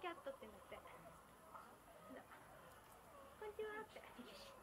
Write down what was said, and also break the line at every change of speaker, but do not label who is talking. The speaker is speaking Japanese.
キャットってなって。こんにちはって。